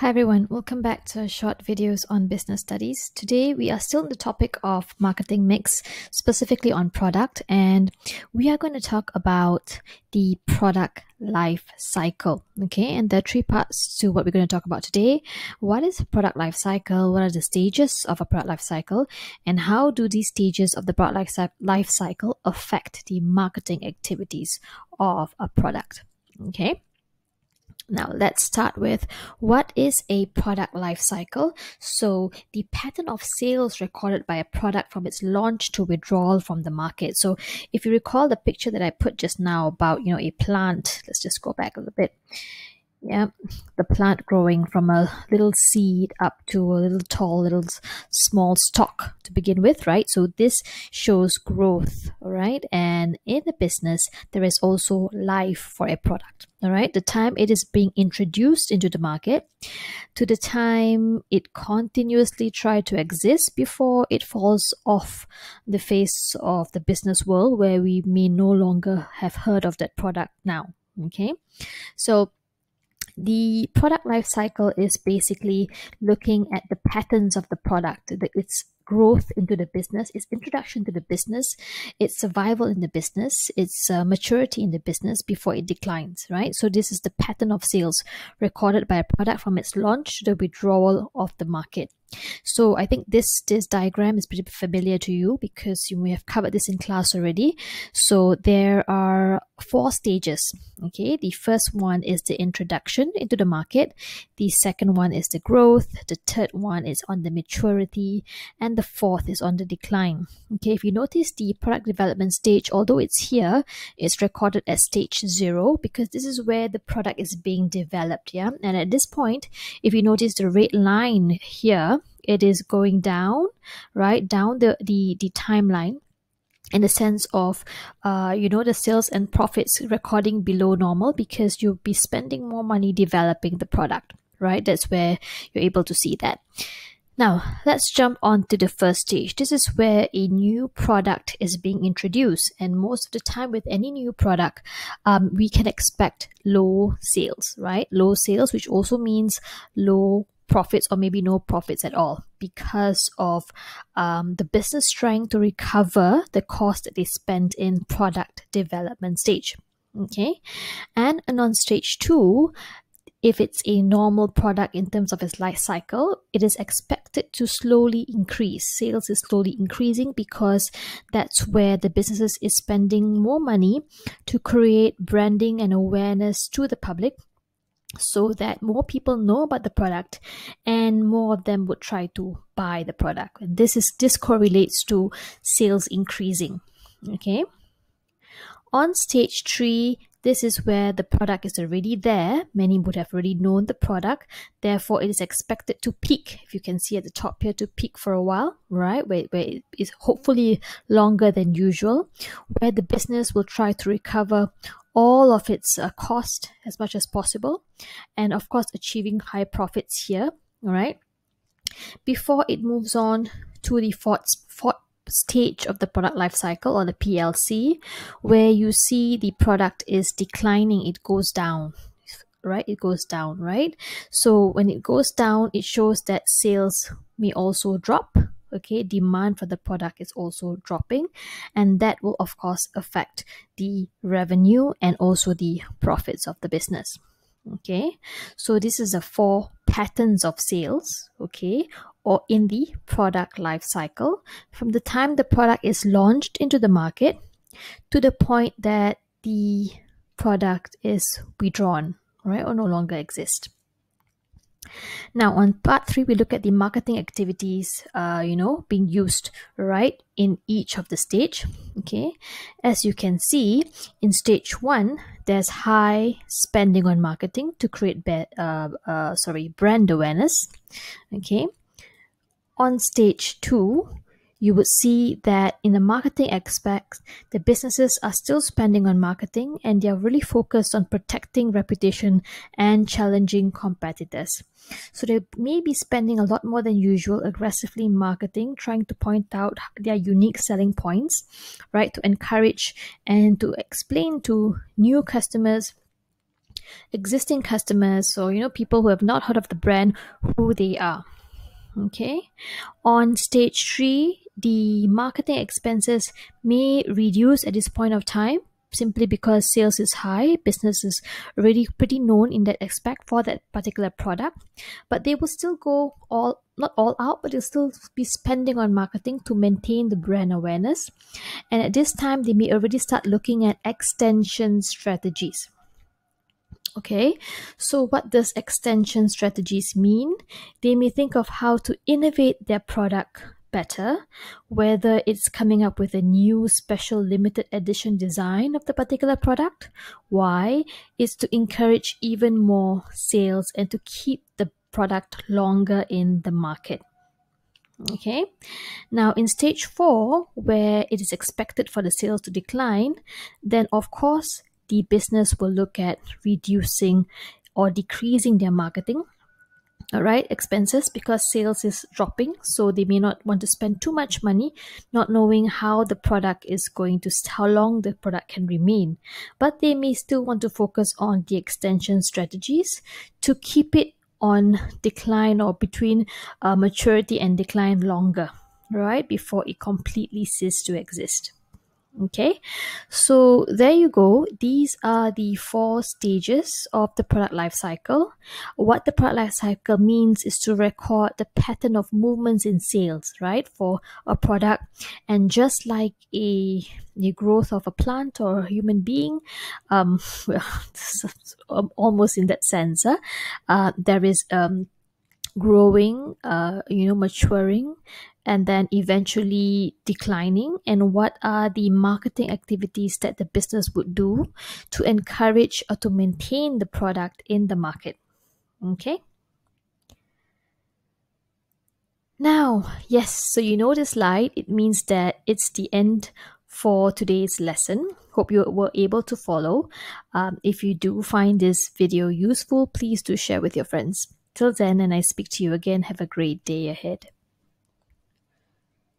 Hi everyone, welcome back to short videos on business studies. Today we are still in the topic of marketing mix, specifically on product, and we are going to talk about the product life cycle. Okay, and there are three parts to what we're going to talk about today. What is product life cycle? What are the stages of a product life cycle? And how do these stages of the product life cycle affect the marketing activities of a product? Okay. Now let's start with what is a product life cycle? So the pattern of sales recorded by a product from its launch to withdrawal from the market. So if you recall the picture that I put just now about, you know, a plant, let's just go back a little bit yeah the plant growing from a little seed up to a little tall little small stalk to begin with right? So this shows growth all right and in the business there is also life for a product all right the time it is being introduced into the market to the time it continuously try to exist before it falls off the face of the business world where we may no longer have heard of that product now okay? So the product life cycle is basically looking at the patterns of the product, its growth into the business, its introduction to the business, its survival in the business, its uh, maturity in the business before it declines, right? So this is the pattern of sales recorded by a product from its launch to the withdrawal of the market. So I think this this diagram is pretty familiar to you because you may have covered this in class already. So there are four stages. Okay, the first one is the introduction into the market. The second one is the growth. The third one is on the maturity, and the fourth is on the decline. Okay, if you notice the product development stage, although it's here, it's recorded as stage zero because this is where the product is being developed. Yeah, and at this point, if you notice the red line here it is going down right down the the, the timeline in the sense of uh, you know the sales and profits recording below normal because you'll be spending more money developing the product right? That's where you're able to see that. Now let's jump on to the first stage. This is where a new product is being introduced and most of the time with any new product um, we can expect low sales right? Low sales which also means low profits or maybe no profits at all because of um, the business trying to recover the cost that they spent in product development stage okay and, on stage two if it's a normal product in terms of its life cycle, it is expected to slowly increase. Sales is slowly increasing because that's where the businesses is spending more money to create branding and awareness to the public so that more people know about the product and more of them would try to buy the product. This is this correlates to sales increasing okay? On stage 3 this is where the product is already there. Many would have already known the product. Therefore it is expected to peak if you can see at the top here to peak for a while right? Where, where it is hopefully longer than usual where the business will try to recover all of its uh, cost as much as possible and of course achieving high profits here all right before it moves on to the fourth, fourth stage of the product life cycle or the PLC where you see the product is declining it goes down right? It goes down right? So when it goes down it shows that sales may also drop okay demand for the product is also dropping and that will of course affect the revenue and also the profits of the business okay? So this is the four patterns of sales okay or in the product life cycle. From the time the product is launched into the market to the point that the product is withdrawn right or no longer exist now on part three, we look at the marketing activities, uh, you know, being used right in each of the stage. Okay, as you can see in stage one, there's high spending on marketing to create, uh, uh, sorry, brand awareness. Okay, on stage two, you would see that in the marketing aspect, the businesses are still spending on marketing and they are really focused on protecting reputation and challenging competitors. So they may be spending a lot more than usual aggressively marketing, trying to point out their unique selling points, right? To encourage and to explain to new customers existing customers or you know people who have not heard of the brand who they are okay on stage 3 the marketing expenses may reduce at this point of time simply because sales is high business is already pretty known in that aspect for that particular product but they will still go all not all out but they'll still be spending on marketing to maintain the brand awareness. And at this time they may already start looking at extension strategies. Okay so what does extension strategies mean? They may think of how to innovate their product better, whether it's coming up with a new special limited edition design of the particular product. Why? Is to encourage even more sales and to keep the product longer in the market. Okay, now in stage four, where it is expected for the sales to decline, then of course the business will look at reducing or decreasing their marketing all right expenses because sales is dropping so they may not want to spend too much money not knowing how the product is going to how long the product can remain. But they may still want to focus on the extension strategies to keep it on decline or between uh, maturity and decline longer right before it completely ceases to exist okay so there you go. These are the four stages of the product life cycle. What the product life cycle means is to record the pattern of movements in sales right for a product. And just like a the growth of a plant or a human being um well almost in that sense uh, uh there is um growing uh you know maturing and then eventually declining? And what are the marketing activities that the business would do to encourage or to maintain the product in the market? Okay. Now yes so you know this slide. It means that it's the end for today's lesson. Hope you were able to follow. Um, if you do find this video useful please do share with your friends. Till then and i speak to you again have a great day ahead